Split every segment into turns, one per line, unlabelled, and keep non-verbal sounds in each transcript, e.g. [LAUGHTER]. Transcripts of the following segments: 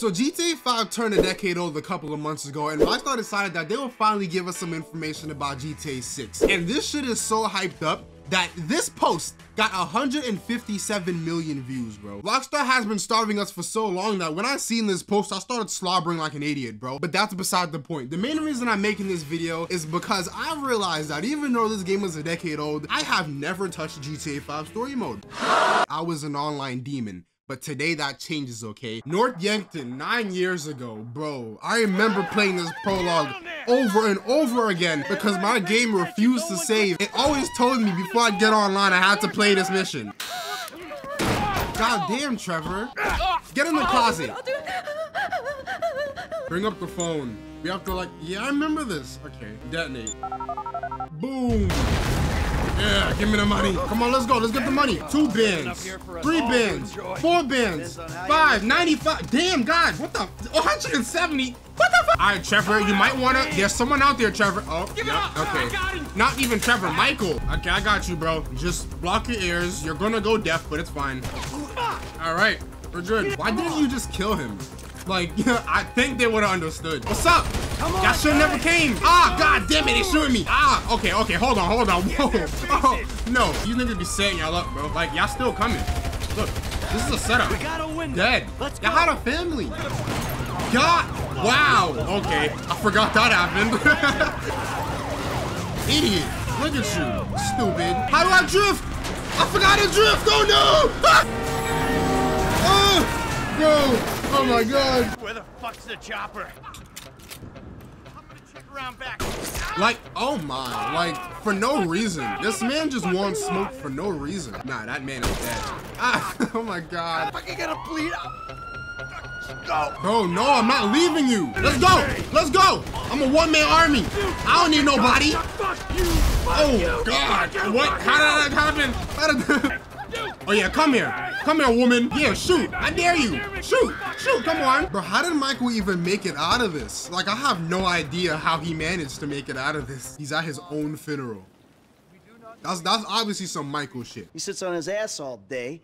So GTA 5 turned a decade old a couple of months ago, and Rockstar decided that they will finally give us some information about GTA 6. And this shit is so hyped up that this post got 157 million views, bro. Rockstar has been starving us for so long that when I seen this post, I started slobbering like an idiot, bro. But that's beside the point. The main reason I'm making this video is because I realized that even though this game is a decade old, I have never touched GTA 5 story mode. I was an online demon. But today that changes, okay? North Yankton, nine years ago, bro. I remember playing this prologue over and over again because my game refused to save. It always told me before I get online I had to play this mission. God damn, Trevor. Get in the closet. Bring up the phone. We have to like, yeah, I remember this. Okay, detonate. Boom. Yeah, give me the money. Come on, let's go. Let's get the money. Two bins, three bins, four bins, five, 95. Damn, God, what the? 170. What the fuck? All right, Trevor, you might want to. There's someone out there, Trevor. Oh, yep, okay. Not even Trevor, Michael. Okay, I got you, bro. Just block your ears. You're gonna go deaf, but it's fine. All right, we're good. Why didn't you just kill him? Like, [LAUGHS] I think they would have understood. What's up? Y'all should never came. Ah, god damn it, they shooting me. Ah, okay, okay, hold on, hold on. [LAUGHS] Whoa. Oh, no, these niggas be setting y'all up, bro. Like, y'all still coming. Look, this is a setup.
We got a window.
Dead.
Let's
Y'all
go.
had a family. God, wow. Okay, I forgot that happened. [LAUGHS] Idiot. Look at you, stupid. How do I drift? I forgot to drift. Oh no! Ah! Oh, bro. Oh my god.
Where the fuck's the chopper? I'm gonna check around back.
Like, oh my, like, for no reason. This man just wants smoke for no reason. Nah, that man is dead. [LAUGHS] Ah, oh my god.
I fucking gonna bleed out. Go.
Bro, no, I'm not leaving you. Let's go. Let's go. I'm a one-man army. I don't need nobody.
Fuck you.
Oh, God. What? How did that happen? How did that... Oh, yeah, come here. Come here, woman. Yeah, shoot. I dare you. Shoot. Shoot, come on. Bro, how did Michael even make it out of this? Like, I have no idea how he managed to make it out of this. He's at his own funeral. That's, that's obviously some Michael shit.
He sits on his ass all day,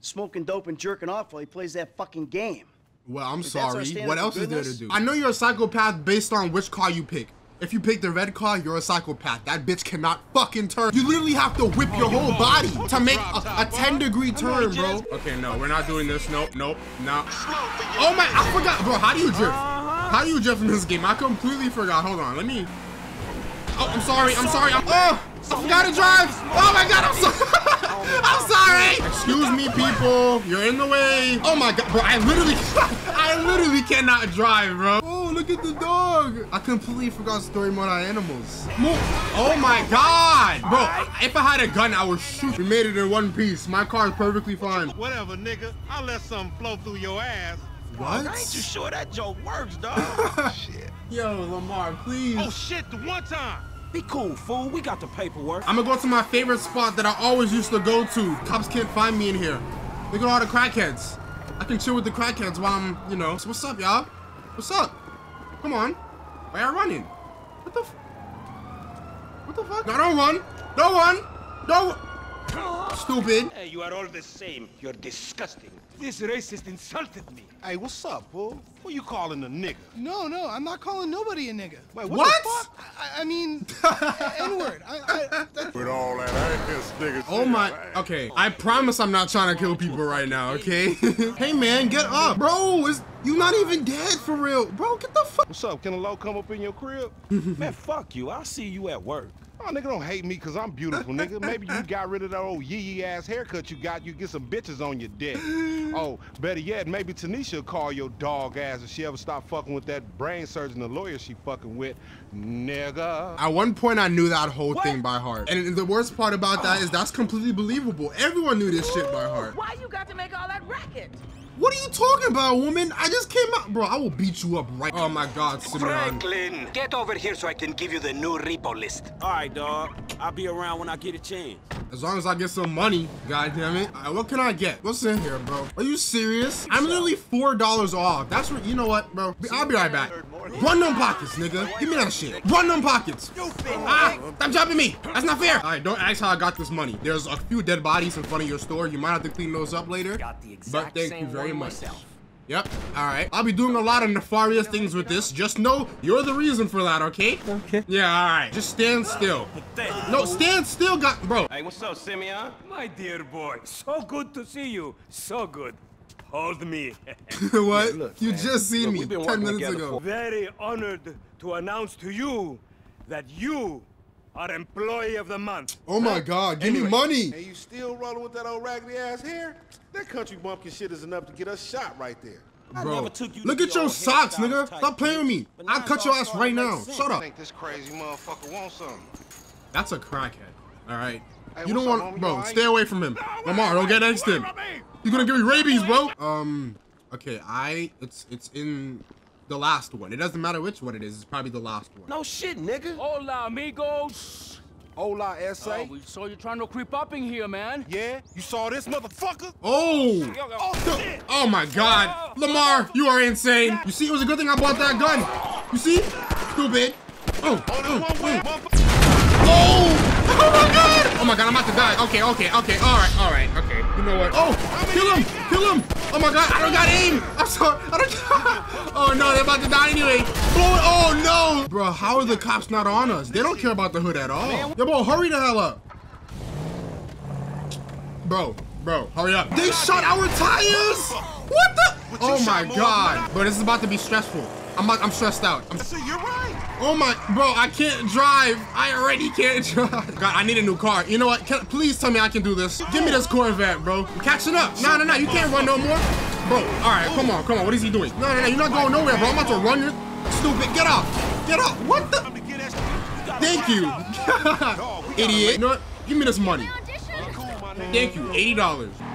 smoking dope and jerking off while he plays that fucking game.
Well, I'm
our
sorry. What else is there to do? I know you're a psychopath based on which car you pick. If you pick the red car, you're a psychopath. That bitch cannot fucking turn. You literally have to whip your whole body to make a, a 10 degree turn, bro. Okay, no, we're not doing this. Nope, nope, no. Oh my, I forgot. Bro, how do you drift? Uh-huh. How do you drift in this game? I completely forgot. Hold on, let me. Oh, I'm sorry. I'm sorry. I'm. Oh, I forgot to drive. Oh my god, I'm sorry. [LAUGHS] I'm sorry. Excuse me, people. You're in the way. Oh my god, bro. I literally, [LAUGHS] I literally cannot drive, bro. Look at the dog. I completely forgot story mode on animals. Move. Oh my god, bro. If I had a gun, I would shoot. We made it in one piece. My car is perfectly fine.
Whatever, nigga. I'll let something flow through your ass. What?
I ain't
you
sure that joke works, dog. [LAUGHS]
Shit.
Yo, Lamar, please.
Oh shit, the one time.
Be cool, fool. We got the paperwork.
I'm gonna go to my favorite spot that I always used to go to. Cops can't find me in here. Look at all the crackheads. I can chill with the crackheads while I'm, you know. So what's up, y'all? What's up? Come on. Why are running? What the f- What the fuck? No, don't run. Don't run. Don't. Stupid.
Hey, you are all the same. You're disgusting.
This racist insulted me.
Hey, what's up, fool? Who you calling a nigga?
No, no, I'm not calling nobody a nigga.
Wait, what?
What?
the fuck?
I, I mean, [LAUGHS] N-word. I, I, that,
With all that ass, nigga.
Oh my. Okay. I promise I'm not trying to kill people right now, okay? [LAUGHS] hey, man, get up. Bro, is you not even dead for real. Bro, get the fuck.
What's up? Can a low come up in your crib? [LAUGHS]
Man, fuck you. I'll see you at work.
Oh, nigga, don't hate me because I'm beautiful, nigga. Maybe you got rid of that old yee-yee ass haircut you got. You get some bitches on your dick. Oh, better yet, maybe Tanisha will call your dog ass if she ever stop fucking with that brain surgeon, the lawyer she fucking with. Nigga.
At one point, I knew that whole thing by heart. And the worst part about that is that's completely believable. Everyone knew this shit by heart.
Why you got to make all that racket?
What are you talking about, woman? I just came out. Bro, I will beat you up right. Oh my god, Simeon.
Franklin, get over here so I can give you the new repo list.
All right, dog. I'll be around when I get a chance.
As long as I get some money, god damn it. All right, what can I get? What's in here, bro? Are you serious? I'm literally $4 off. That's what, you know what, bro? I'll be right back. Run them pockets, nigga. Give me that shit. Run them pockets. Ah, stop jumping me. That's not fair. All right, don't ask how I got this money. There's a few dead bodies in front of your store. You might have to clean those up later. But thank you very
one
much.
myself.
Yep. All right. I'll be doing a lot of nefarious things with this. Just know you're the reason for that, okay? Okay. Yeah, all right. Just stand still. No, stand still, got bro.
Hey, what's up, Simeon?
My dear boy, so good to see you. So good. Hold me. [LAUGHS] [LAUGHS]
what?
look,
you
man.
just seen
Look,
me 10 minutes
together
ago.
Very honored to announce to you that you are employee of the month.
Oh my god, give me money.
And you still rolling with that old raggedy ass hair? That country bumpkin shit is enough to get us shot right there.
Bro,
never took you
look
be
at your socks, nigga. Stop playing with me. I'll cut your ass right now.
make sense.
Shut
I
up.
think this crazy motherfucker wants something.
That's a crackhead. All right.
Hey,
you don't want,
homie?
bro.
You?
Stay away from him. Lamar, don't get next to him. You're gonna give me rabies, bro. Um. Okay, I. It's it's in the last one. It doesn't matter which one it is. It's probably the last one.
No shit, nigga.
Hola, amigos.
Hola, S.A.
Oh, we saw you trying to creep up in here, man.
Yeah? You saw this motherfucker?
Oh.
Oh,
Oh my God, Lamar, you are insane. You see, it was a good thing I bought that gun. You see? Stupid. Oh.
Oh, this one way,
mm. Oh! Oh my god! Oh my god, I'm about to die. Okay, okay, okay. Alright, alright, okay. You know what? Oh! Kill him! Kill him! Oh my god, I don't got aim! Sorry. I don't [LAUGHS] Oh no, they're about to die anyway. It. Oh no! Bro, how are the cops not on us? They don't care about the hood at all. Yo, bro, hurry the hell up. Bro, bro, hurry up. They shot our tires! What the? Oh my god. Bro, this is about to be stressful. I'm, I'm stressed out. I'm
So you're right.
Oh my, bro, I can't drive. I already can't drive. God, I need a new car. You know what? Can, please tell me I can do this. Give me this Corvette, bro. I'm catching up. No, no, no, you can't run no more. Bro, all right, come on, come on. What is he doing? No, no, no, you're not going nowhere, bro. I'm about to run you. Stupid, get off. Get off. What the?
Time to get that
Thank you. [LAUGHS] Idiot. You know what? Give me this money.
cool, my nigga.
Thank you. $80.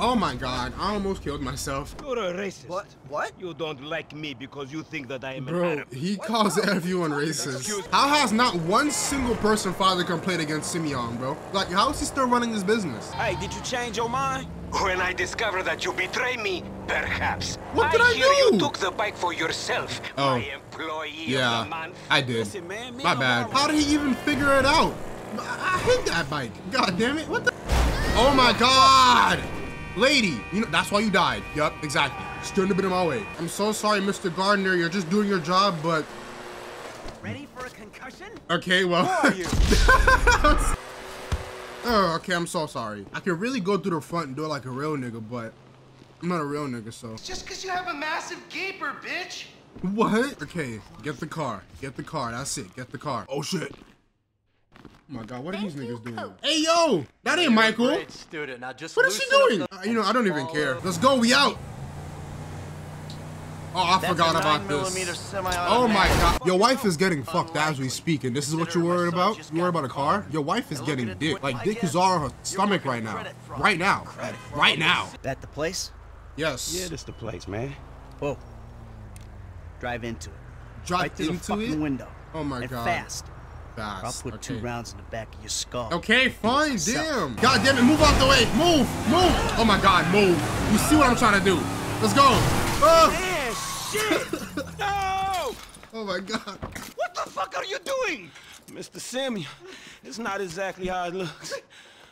Oh my God, I almost killed myself.
You're a racist.
What? What?
You don't like me because you think that I am an
Bro,
Arab.
he calls everyone racist. How has not one single person filed a complaint against Simeon, bro? Like, how is he still running his business?
Hey, did you change your mind? When I discover that you betray me, perhaps.
What did I
hear
do?
you took the bike for yourself.
Oh.
My employee of the
Yeah,
month.
I did.
Listen, man,
My bad. How did he even figure it out? I I hate that bike. God damn it. What the? Oh my God. Lady, you know, that's why you died. Yup, exactly. Shouldn't have been in my way. I'm so sorry, Mr. Gardner. You're just doing your job, but
Ready for a concussion?
okay, well.
Who are you? [LAUGHS]
oh, okay, I'm so sorry. I could really go through the front and do it like a real nigga, but I'm not a real nigga, so.
Just because you have a massive gaper, bitch.
What? Okay, get the car. Get the car. That's it. Get the car. Oh shit. Oh my god, what are these niggas doing? Hey yo! That ain't Michael!
Great student. Now just
What is she doing? Uh, you know, I don't even care. Let's go, we out! Oh, I forgot about this. Oh my god. Your wife is getting fucked as we speak, and this is what you're worried about? You worried about a car? Your wife is getting dick. Like, dick is all her stomach right now. Right now. Right now.
That the place?
Yes.
Yeah, this the place, man.
Whoa. Drive into it.
Drive
right through the fucking
it?
window.
Oh my
and
god.
fast.
Fast.
I'll put two rounds in the back of your skull.
Okay, fine, damn. God damn it, move out the way. Move, move. Oh my god, move. You see what I'm trying to do. Let's go. Ah.
Man, shit! [LAUGHS] no!
Oh my god.
What the fuck are you doing?
Mr. Simeon, it's not exactly how it looks.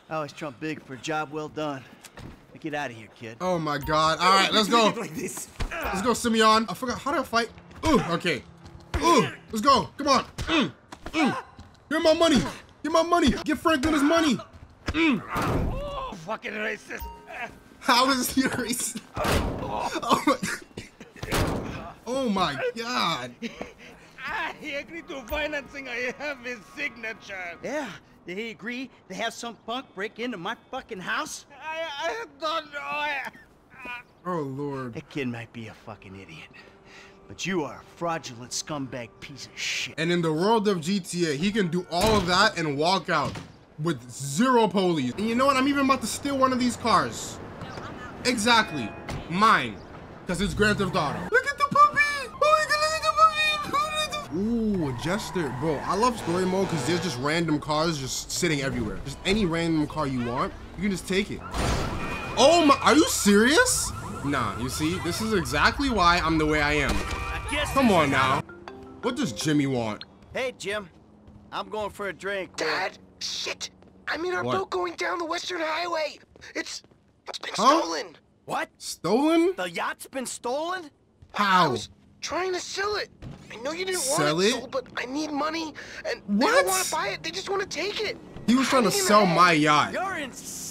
I always trump big for a job well done. Now get out of here, kid.
Oh my god. All right, let's go. [LAUGHS]
Like this.
Let's go, Simeon. I forgot how to fight. Ooh, okay. Ooh, let's go. Come on. Mm, mm. Give my money. Give my money. Give Franklin his money.
Oh, fucking racist.
How is he racist? [LAUGHS] Oh my. Oh my god.
Ah, he agreed to financing. I have his signature.
Yeah, did he agree to have some punk break into my fucking house?
I, I don't know. I,
Oh lord.
That kid might be a fucking idiot. But you are a fraudulent scumbag piece of shit.
And in the world of GTA, he can do all of that and walk out with zero police. And you know what? I'm even about to steal one of these cars. Exactly. Mine. Because it's Grand Theft Auto. Look at the puppy! Oh my god, look at the puppy! [LAUGHS] Ooh, Jester. Bro, I love story mode because there's just random cars just sitting everywhere. Just any random car you want, you can just take it. Oh my, are you serious? Nah, you see, this is exactly why I'm the way I am. Come on now. What does Jimmy want?
Hey, Jim. I'm going for a drink.
Dad, shit. I'm in our
What?
boat going down the Western Highway. It's, it's been
Huh?
stolen.
What?
Stolen?
The yacht's been stolen?
How?
I was Trying to sell it. I know you didn't
Sell
want it,
it?
sold, but I need money, and they don't want to buy it. They just want to take it.
He was trying to sell my yacht.
You're insane!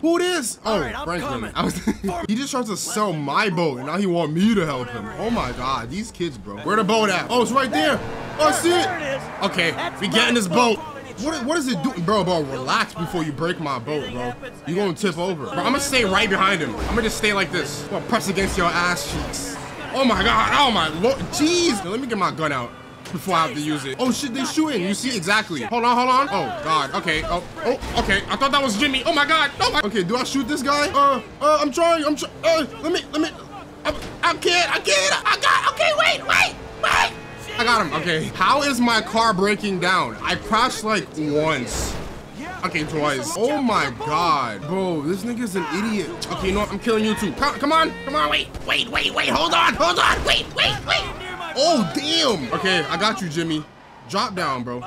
Who this? Oh,
right, I'm
Franklin.
coming.
I was, [LAUGHS] [LAUGHS] he just tried to sell my boat, and now he want me to help him. Oh my God, these kids, bro. Where the boat at? Oh, it's right there. Oh, I see
it.
Okay, we get in this boat. What, what is it doing? Bro, bro, relax before you break my boat, bro. You gonna tip over. Bro, I'm gonna stay right behind him. I'm gonna just stay like this. I'm gonna press against your ass cheeks. Oh my God, oh my lord, jeez. Let me get my gun out before I have to use it. Oh shit, they shooting. You see exactly. Hold on, hold on. Oh God, okay. Oh, oh, okay. I thought that was Jimmy. Oh my God. Oh my. Okay, do I shoot this guy? Uh, uh, I'm trying. I'm trying. Uh, let me, let me. I, I can't. I can't. I got. Okay, wait, wait, wait. I got him. Okay. How is my car breaking down? I crashed like once. Okay, twice. Oh my god. Bro, this nigga's an idiot. Okay, you know what? I'm killing you too. Come, come on. Come on. Wait, wait, wait, wait. Hold on. Hold on. Wait, wait, wait. Oh, damn. Okay, I got you, Jimmy. Drop down, bro.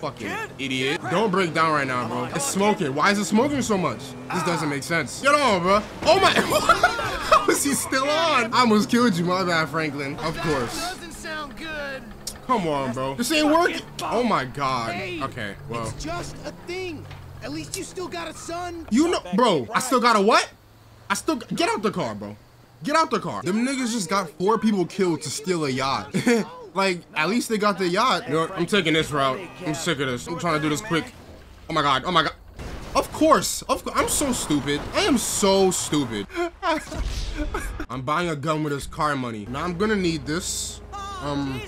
Fucking idiot. Don't break down right now, bro. It's smoking. Why is it smoking so much? This doesn't make sense. Get on, bro. Oh my. [LAUGHS] How is he still on? I almost killed you. My bad, Franklin. Of course.
Doesn't sound good.
Come on, bro. This ain't working. Oh my god. Okay, well.
It's just a thing. At least you still got a son.
You know, bro, I still got a what? I still, get out the car, bro. Get out the car. Them niggas just got four people killed to steal a yacht. [LAUGHS] like, at least they got the yacht. You know? I'm taking this route. I'm sick of this. I'm trying to do this quick. Oh my god, oh my god. Of course, of course. I'm so stupid. I am so stupid. [LAUGHS] I'm buying a gun with this car money. Now I'm gonna need this. Um,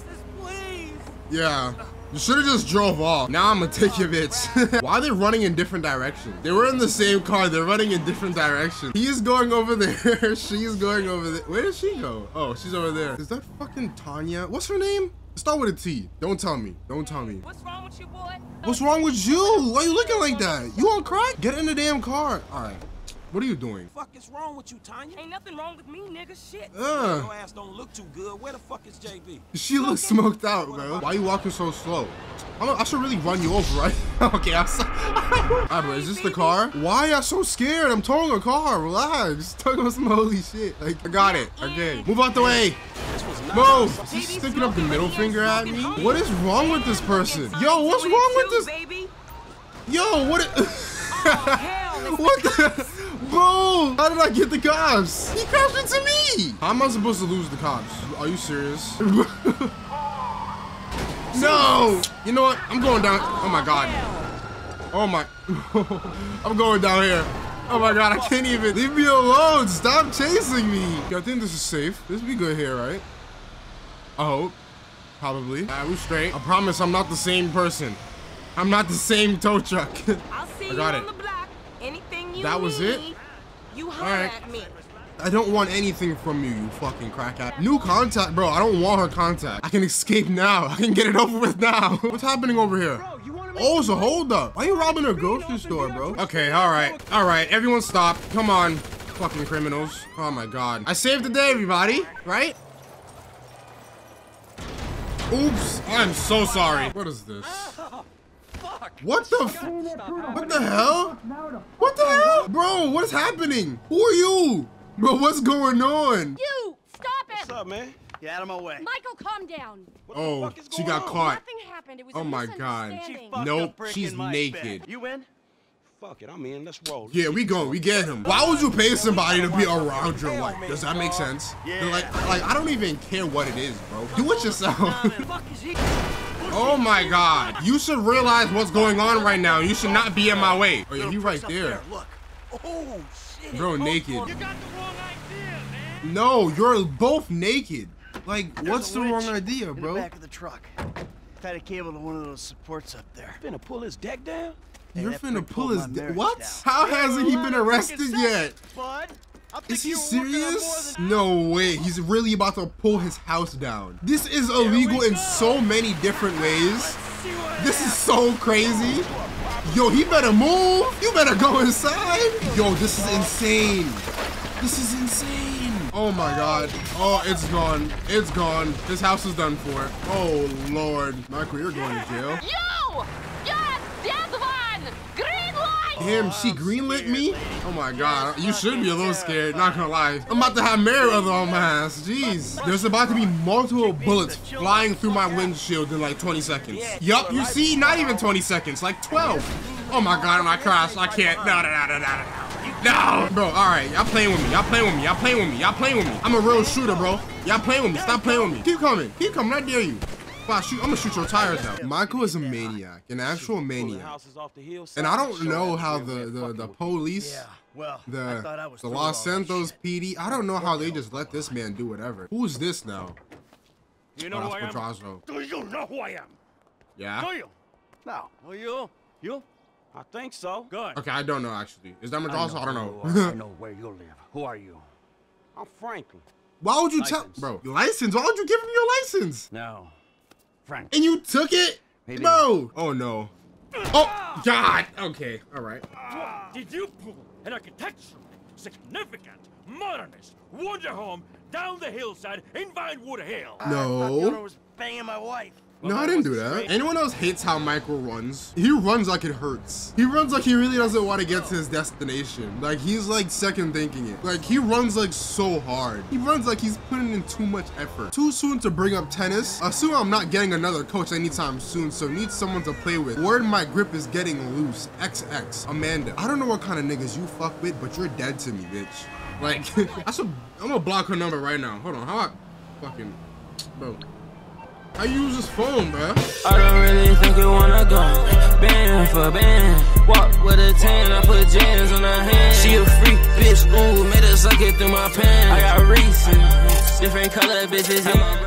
yeah. You should have just drove off. Now I'm gonna take your bitch. [LAUGHS] Why are they running in different directions? They were in the same car. They're running in different directions. He is going over [LAUGHS] there. She's going over there. Where did she go? Oh, she's over there. Is that fucking Tonya? What's her name? Start with a T. Don't tell me. Don't tell me.
What's wrong with you, boy?
What's wrong with you? Why are you looking like that? You on crack? Get in the damn car. All right. What are you doing?
fuck is wrong with you, Tonya?
Ain't nothing wrong with me, nigga. Shit.
Uh,
Your ass don't look too good. Where the fuck is JB?
she looks smoked out, bro. Why are you walking so slow? I'm, I should really run you over, right? [LAUGHS] okay, I'm sorry. [LAUGHS] All right, bro, is this the car? Why y'all so scared? I'm towing a car. Relax. Talking about some holy shit. Like, I got it. Okay. Move out the way. Move. Is he sticking up the middle finger at me? What is wrong with this person? Yo, what's wrong with this?
Baby.
Yo, what? I-
hell.
what the? Bro, how did I get the cops? He crashed into me. How am I supposed to lose the cops? Are you serious? [LAUGHS] no. You know what? I'm going down. Oh my god. Oh my. [LAUGHS] I'm going down here. Oh my god, I can't even. Leave me alone. Stop chasing me. I think this is safe. This be good here, right? I hope. Probably. Alright, we straight. I promise I'm not the same person. I'm not the same tow truck. [LAUGHS]
I'll see
I
you
got
on
it.
The block. Anything you
That was it?
You holler
Alright.
at me.
I don't want anything from you, you fucking crackhead. New contact, bro. I don't want her contact. I can escape now. [LAUGHS] I can get it over with now. [LAUGHS] What's happening over here? Oh, it's a holdup. Why are you robbing a grocery store, bro? Okay, all right. All right, everyone stop. Come on, fucking criminals. Oh my God. I saved the day, everybody, right? Oops, I'm so sorry. What is this? What the f- What the hell? What the hell? Bro, what is happening? Who are you? Bro, what's going on?
You! Stop it!
What's up, man?
Get out of my way.
Michael, calm down.
Oh, she got caught.
Nothing happened. It was
Oh
a
my God.
misunderstanding.
Fucked a
Nope, she's naked.
bed. You in?
Fuck it, I'm in. Let's roll.
Yeah, we go. We get him. Why would you pay somebody to be around your wife? Does that make sense?
Yeah.
Like, like I don't even care what it is, bro. Do it yourself. [LAUGHS]
fuck is he?
oh my God. You should realize what's going on right now. You should not be in my way. Oh yeah, he right there.
Look. Oh shit.
Bro, naked.
You got the wrong idea, man.
No, you're both naked. Like,
There's
what's the wrong idea,
in the
bro?
back of the truck. Tied a cable to one of those supports up there.
Finna pull his deck down?
You're
that
finna pull his.
my
di- What? How hasn't he been arrested yet?
Bud, I think
Is he
you're working on more
serious? No way. He's really about to pull his house down. This is illegal in so many different ways. This is so crazy. Yo, he better move. You better go inside. Yo, this is insane. This is insane. Oh my god. Oh, it's gone. It's gone. This house is done for. Oh lord. Michael, you're going to jail.
You! Yes! That one! Green light!
Damn, she greenlit me? Oh my god, you should be a little scared, not gonna lie. I'm about to have Mayweather on my ass, jeez. There's about to be multiple bullets flying through my windshield in like 20 seconds. Yup, you see, not even 20 seconds, like 12. Oh my god, I crashed, I can't, no, no, no, no, no, no. No, bro, all right, y'all playing with me, y'all playing with me, y'all playing with me, y'all playing with me. I'm a real shooter, bro. Y'all playing with me, stop playing with me. Keep coming, keep coming, I dare you. Wow, shoot, I'm gonna shoot your tires out. Michael is a maniac, an actual maniac. And I don't know how the, the, the police, the,
thought
the Los Santos PD, I don't know how they just let this man do whatever. Who's this now?
You know
Oh,
who I am? Do you know who I am?
Yeah?
Do you?
No. Well, you? You? I think so.
Good.
Okay, I don't know actually. Is that Madrazo? I, don't know.
I [LAUGHS] know where you live. Who are you? I'm Franklin.
Why would you tell, bro? License? Why would you give him your license?
No. Frank.
And you took it,
Maybe.
bro? Oh no. Oh God. Okay. All right.
Did you pull an architectural, significant, modernist wonder home down the hillside in Vinewood Hill?
No.
was banging my wife.
No, I didn't do that. Anyone else hates how Michael runs? He runs like it hurts. He runs like he really doesn't want to get to his destination. Like he's like second thinking it. Like he runs like so hard. He runs like he's putting in too much effort. Too soon to bring up tennis. Assume I'm not getting another coach anytime soon, so need someone to play with. Word my grip is getting loose. XX. Amanda. I don't know what kind of niggas you fuck with, but you're dead to me, bitch. Like, [LAUGHS] I should, I'm gonna block her number right now. Hold on, how I, fucking, bro. I use this phone, bro.
I don't really think you wanna go. Band for band. Walk with a tan, I put jams on her hand. She a freak bitch, ooh, made her suck it through my pants. I got Reese, different color bitches in my